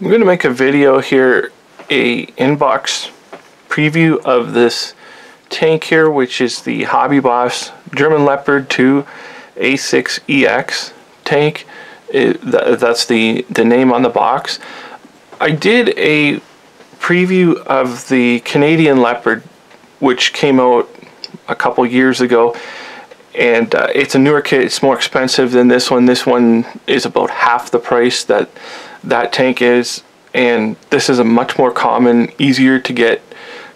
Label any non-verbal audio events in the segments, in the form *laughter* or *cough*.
I'm going to make a video here, a inbox preview of this tank here, which is the Hobby Boss German Leopard 2 A6EX tank. It, that's the, the name on the box. I did a preview of the Canadian Leopard, which came out a couple years ago. And uh, it's a newer kit, it's more expensive than this one. This one is about half the price that that tank is. And this is a much more common easier to get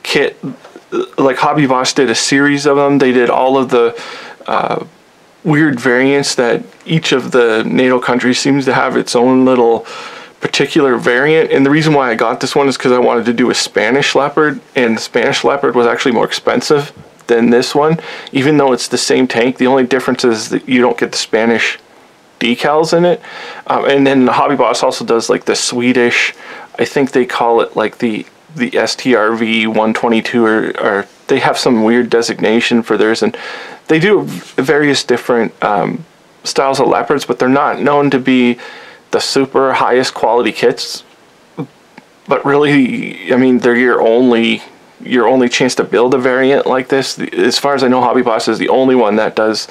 kit. Like Hobby Boss did a series of them. They did all of the uh, weird variants that each of the NATO countries seems to have its own little particular variant. And the reason why I got this one is because I wanted to do a Spanish Leopard and the Spanish Leopard was actually more expensive than this one. Even though it's the same tank the only difference is that you don't get the Spanish decals in it. Um, and then Hobby Boss also does like the Swedish, I think they call it like the the STRV 122 or, or they have some weird designation for theirs. And they do various different um, styles of leopards but they're not known to be the super highest quality kits. But really I mean they're your only your only chance to build a variant like this. As far as I know, Hobby Boss is the only one that does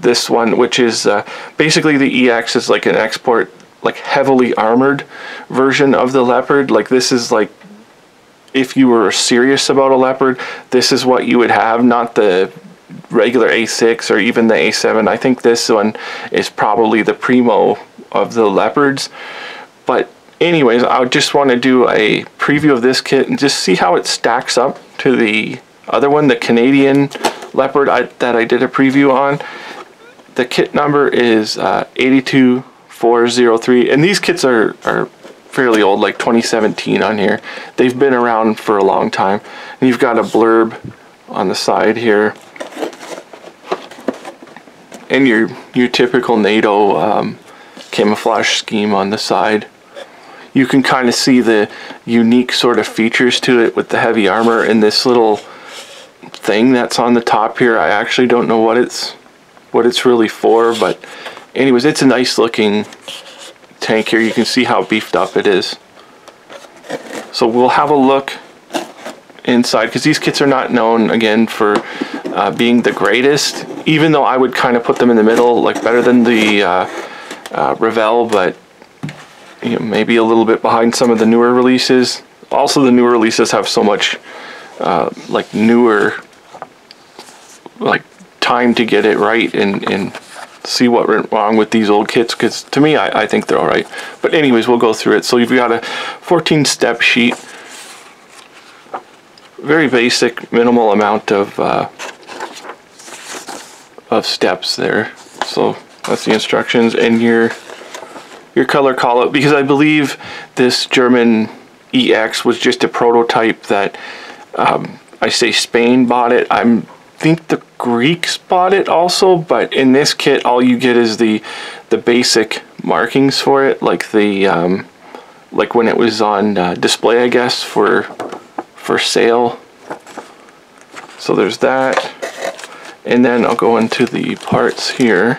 this one, which is uh, basically the EX is like an export, like heavily armored version of the Leopard. Like this is like, if you were serious about a Leopard, this is what you would have, not the regular A6 or even the A7. I think this one is probably the primo of the Leopards. But anyways, I just want to do a preview of this kit and just see how it stacks up to the other one, the Canadian Leopard I, that I did a preview on. The kit number is uh, 82403, and these kits are, are fairly old, like 2017 on here. They've been around for a long time. And you've got a blurb on the side here. And your, your typical NATO um, camouflage scheme on the side you can kind of see the unique sort of features to it with the heavy armor and this little thing that's on the top here. I actually don't know what it's what it's really for, but anyways, it's a nice looking tank here. You can see how beefed up it is. So we'll have a look inside because these kits are not known again for uh, being the greatest even though I would kind of put them in the middle like better than the uh, uh, Revell but you know, maybe a little bit behind some of the newer releases. Also, the newer releases have so much uh, like newer like time to get it right and and see what went wrong with these old kits because to me I, I think they're all right. But anyways we'll go through it. So you've got a 14 step sheet. Very basic minimal amount of uh, of steps there. So that's the instructions. And your your color call out because I believe this German EX was just a prototype that um, I say Spain bought it. I think the Greeks bought it also, but in this kit, all you get is the the basic markings for it, like the um, like when it was on uh, display, I guess for for sale. So there's that, and then I'll go into the parts here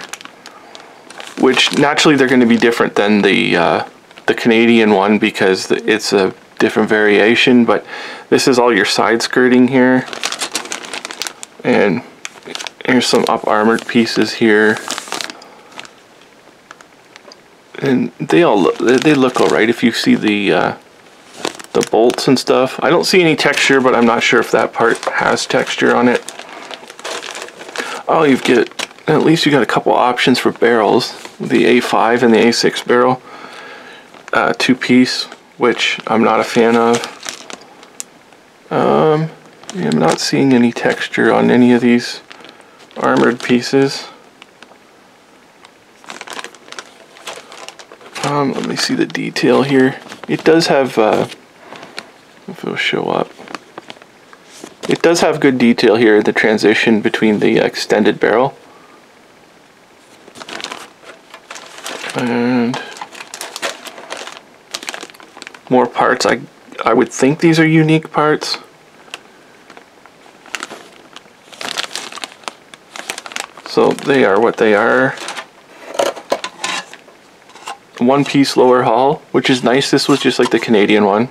which naturally they're going to be different than the uh, the Canadian one because it's a different variation but this is all your side skirting here. And here's some up armored pieces here. And they all look, they look all right if you see the uh, the bolts and stuff. I don't see any texture but I'm not sure if that part has texture on it. Oh you get at least you got a couple options for barrels. The A5 and the A6 barrel uh, two piece which I'm not a fan of. Um, I'm not seeing any texture on any of these armored pieces. Um, let me see the detail here. It does have uh, if it'll show up. It does have good detail here the transition between the extended barrel parts. I, I would think these are unique parts. So they are what they are. one piece lower hull, which is nice. This was just like the Canadian one.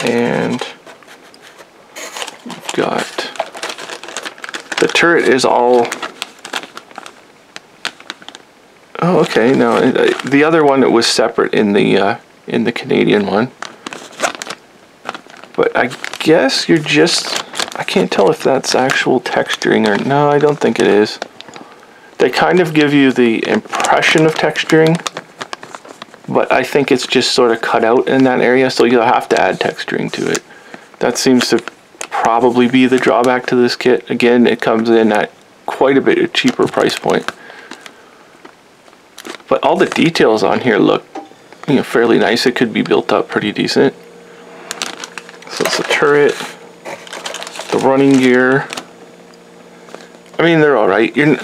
And got the turret is all Oh, okay. No, the other one it was separate in the uh, in the Canadian one. But I guess you're just I can't tell if that's actual texturing or no, I don't think it is. They kind of give you the impression of texturing, but I think it's just sort of cut out in that area, so you'll have to add texturing to it. That seems to probably be the drawback to this kit. Again, it comes in at quite a bit cheaper price point. But all the details on here look you know, fairly nice. It could be built up pretty decent. So it's a turret, the running gear. I mean, they're all right. You're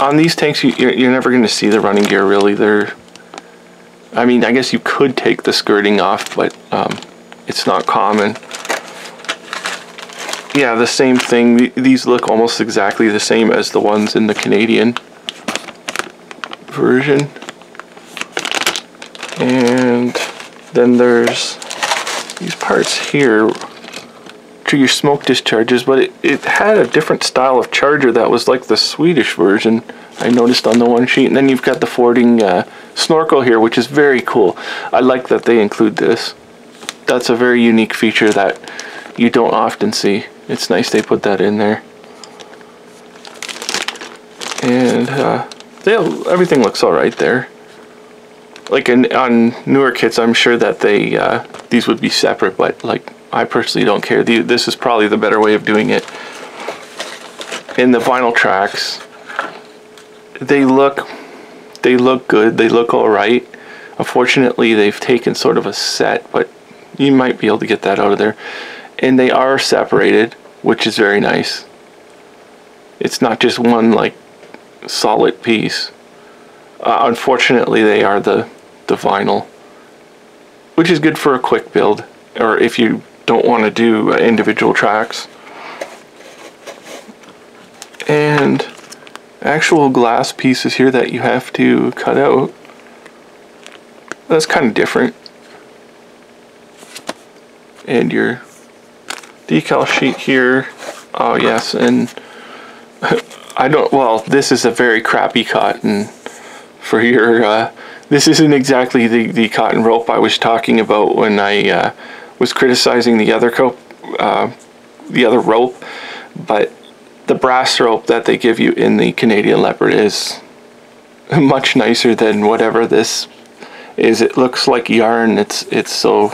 on these tanks. You, you're, you're never going to see the running gear really. They're. I mean, I guess you could take the skirting off, but um, it's not common. Yeah, the same thing. These look almost exactly the same as the ones in the Canadian version. And then there's these parts here to your smoke discharges, but it, it had a different style of charger that was like the Swedish version I noticed on the one sheet. And then you've got the Fording uh, snorkel here, which is very cool. I like that they include this. That's a very unique feature that you don't often see. It's nice they put that in there. And uh, everything looks alright there like in, on newer kits, I'm sure that they uh, these would be separate, but like I personally don't care. The, this is probably the better way of doing it. In the vinyl tracks, they look they look good. They look all right. Unfortunately, they've taken sort of a set, but you might be able to get that out of there. And they are separated, which is very nice. It's not just one like solid piece. Uh, unfortunately, they are the the vinyl, which is good for a quick build, or if you don't want to do uh, individual tracks. And actual glass pieces here that you have to cut out. That's kind of different. And your decal sheet here. Oh yes, and *laughs* I don't, well, this is a very crappy cotton for your uh, this isn't exactly the, the cotton rope I was talking about when I uh, was criticizing the other cope, uh, the other rope, but the brass rope that they give you in the Canadian Leopard is *laughs* much nicer than whatever this is. It looks like yarn. It's it's so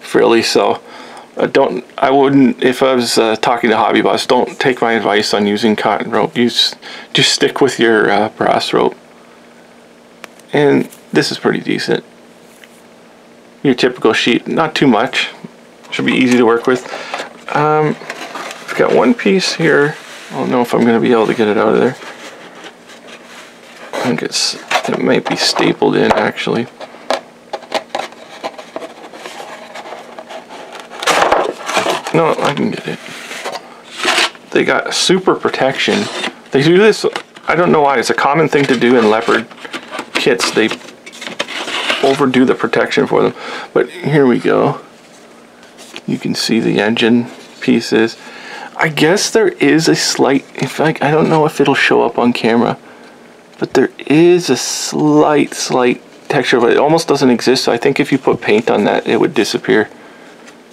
frilly. So uh, don't I wouldn't if I was uh, talking to Hobby Boss. Don't take my advice on using cotton rope. Use just stick with your uh, brass rope. And this is pretty decent. Your typical sheet, not too much. Should be easy to work with. Um, I've got one piece here. I don't know if I'm going to be able to get it out of there. I think it's, it might be stapled in actually. No, I can get it. They got super protection. They do this, I don't know why, it's a common thing to do in leopard kits. They overdo the protection for them. But here we go. You can see the engine pieces. I guess there is a slight, in fact, I don't know if it'll show up on camera, but there is a slight, slight texture, but it almost doesn't exist. So I think if you put paint on that, it would disappear.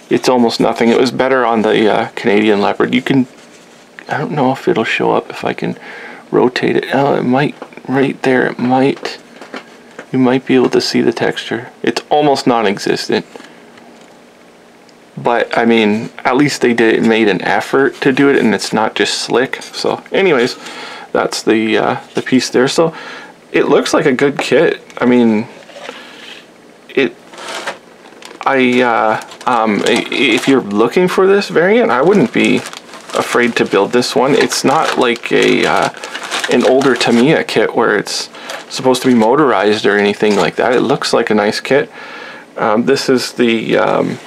It's almost nothing. It was better on the uh, Canadian Leopard. You can, I don't know if it'll show up if I can rotate it. Oh, it might, right there, it might you might be able to see the texture. It's almost non-existent. But, I mean, at least they did made an effort to do it and it's not just slick. So, anyways, that's the, uh, the piece there. So, it looks like a good kit. I mean, it... I, uh, um, if you're looking for this variant, I wouldn't be afraid to build this one. It's not like a, uh, an older Tamiya kit where it's supposed to be motorized or anything like that. It looks like a nice kit. Um, this is the, um,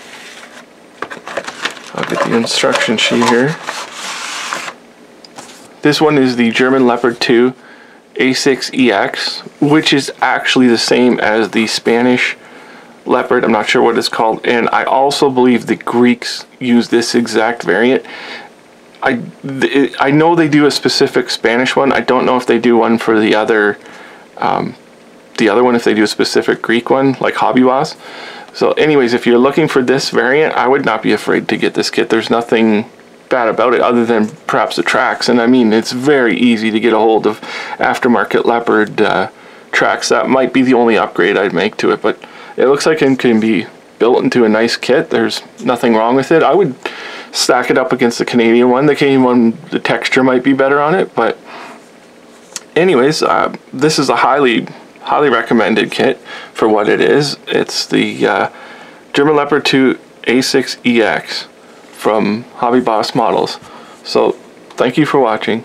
I'll get the instruction sheet here. This one is the German Leopard 2 A6EX, which is actually the same as the Spanish leopard. I'm not sure what it's called. And I also believe the Greeks use this exact variant. I, I know they do a specific Spanish one. I don't know if they do one for the other, um, the other one if they do a specific Greek one like Hobby Boss. So anyways, if you're looking for this variant, I would not be afraid to get this kit. There's nothing bad about it other than perhaps the tracks. And I mean, it's very easy to get a hold of aftermarket Leopard uh, tracks. That might be the only upgrade I'd make to it, but it looks like it can be built into a nice kit. There's nothing wrong with it. I would stack it up against the Canadian one. The Canadian one, the texture might be better on it, but anyways, uh, this is a highly, highly recommended kit for what it is. It's the uh, German Leopard 2 A6EX from Hobby Boss Models. So thank you for watching.